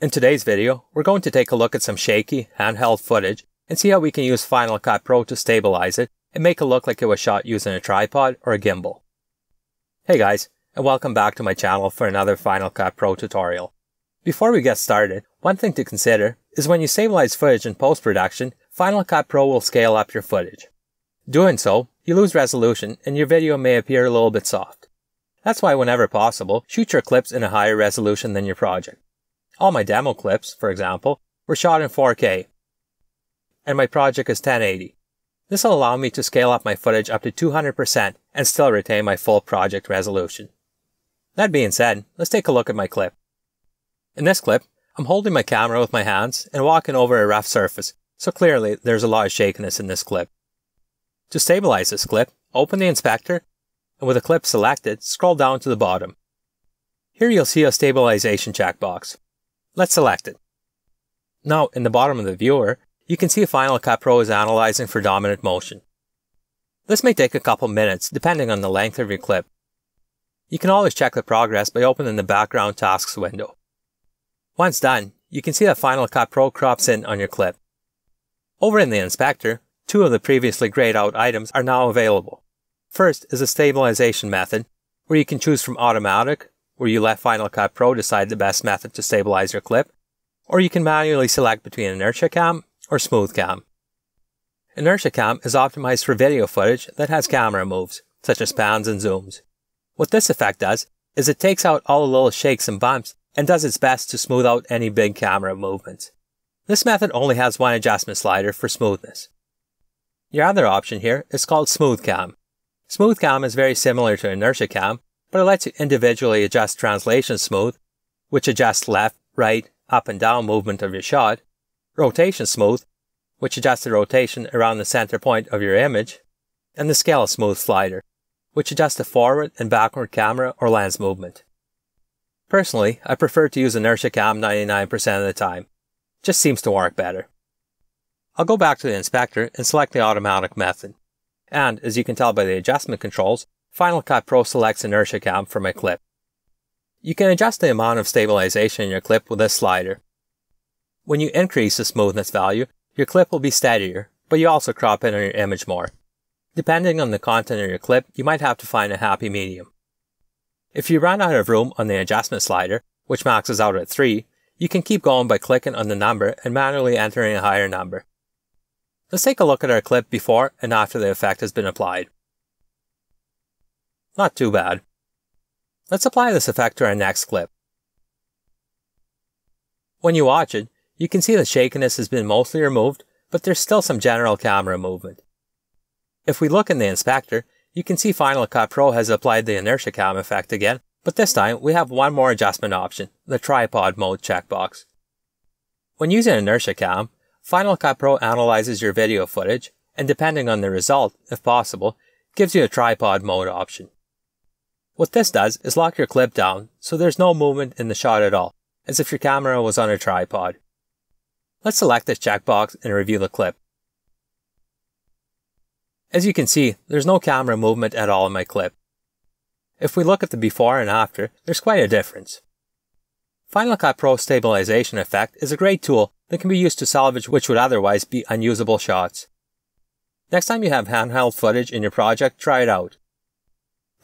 In today's video, we're going to take a look at some shaky, handheld footage and see how we can use Final Cut Pro to stabilize it and make it look like it was shot using a tripod or a gimbal. Hey guys, and welcome back to my channel for another Final Cut Pro tutorial. Before we get started, one thing to consider is when you stabilize footage in post-production, Final Cut Pro will scale up your footage. Doing so, you lose resolution and your video may appear a little bit soft. That's why whenever possible, shoot your clips in a higher resolution than your project. All my demo clips, for example, were shot in 4K, and my project is 1080. This will allow me to scale up my footage up to 200% and still retain my full project resolution. That being said, let's take a look at my clip. In this clip, I'm holding my camera with my hands and walking over a rough surface, so clearly there's a lot of shakiness in this clip. To stabilize this clip, open the inspector, and with the clip selected, scroll down to the bottom. Here you'll see a stabilization checkbox. Let's select it. Now, in the bottom of the viewer, you can see Final Cut Pro is analyzing for dominant motion. This may take a couple minutes, depending on the length of your clip. You can always check the progress by opening the background tasks window. Once done, you can see that Final Cut Pro crops in on your clip. Over in the inspector, two of the previously grayed out items are now available. First is a stabilization method, where you can choose from automatic, where you let Final Cut Pro decide the best method to stabilize your clip, or you can manually select between Inertia Cam or Smooth Cam. Inertia Cam is optimized for video footage that has camera moves, such as pans and zooms. What this effect does is it takes out all the little shakes and bumps and does its best to smooth out any big camera movements. This method only has one adjustment slider for smoothness. Your other option here is called Smooth Cam. Smooth Cam is very similar to Inertia Cam, but it lets you individually adjust translation smooth, which adjusts left, right, up and down movement of your shot, rotation smooth, which adjusts the rotation around the center point of your image, and the scale smooth slider, which adjusts the forward and backward camera or lens movement. Personally, I prefer to use inertia cam 99% of the time. Just seems to work better. I'll go back to the inspector and select the automatic method. And, as you can tell by the adjustment controls, Final Cut Pro selects inertia cam from a clip. You can adjust the amount of stabilization in your clip with this slider. When you increase the smoothness value, your clip will be steadier, but you also crop in on your image more. Depending on the content of your clip, you might have to find a happy medium. If you run out of room on the adjustment slider, which maxes out at 3, you can keep going by clicking on the number and manually entering a higher number. Let's take a look at our clip before and after the effect has been applied. Not too bad. Let's apply this effect to our next clip. When you watch it, you can see the shakiness has been mostly removed, but there's still some general camera movement. If we look in the inspector, you can see Final Cut Pro has applied the inertia cam effect again, but this time we have one more adjustment option, the tripod mode checkbox. When using inertia cam, Final Cut Pro analyzes your video footage, and depending on the result, if possible, gives you a tripod mode option. What this does is lock your clip down so there's no movement in the shot at all, as if your camera was on a tripod. Let's select this checkbox and review the clip. As you can see, there's no camera movement at all in my clip. If we look at the before and after, there's quite a difference. Final Cut Pro Stabilization Effect is a great tool that can be used to salvage which would otherwise be unusable shots. Next time you have handheld footage in your project, try it out.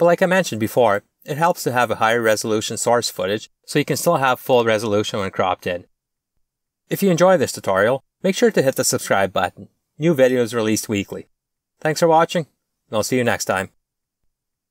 But like I mentioned before, it helps to have a higher resolution source footage so you can still have full resolution when cropped in. If you enjoy this tutorial, make sure to hit the subscribe button. New videos released weekly. Thanks for watching, and I'll see you next time.